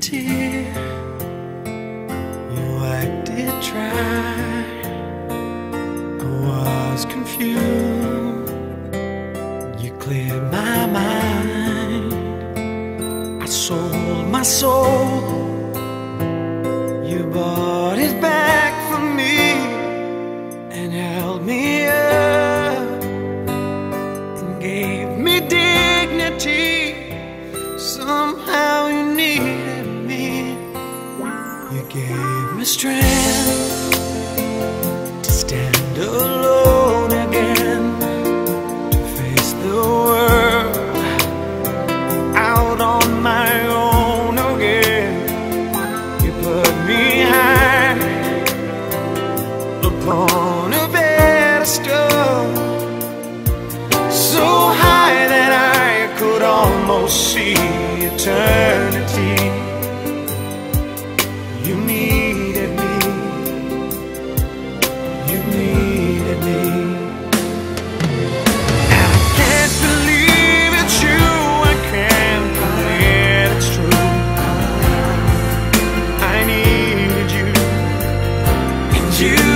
tear. You wiped it dry. I was confused. You cleared my mind. I sold my soul. You bought strength to stand alone again, to face the world out on my own again. You put me high upon a pedestal, so high that I could almost see eternity. You need you.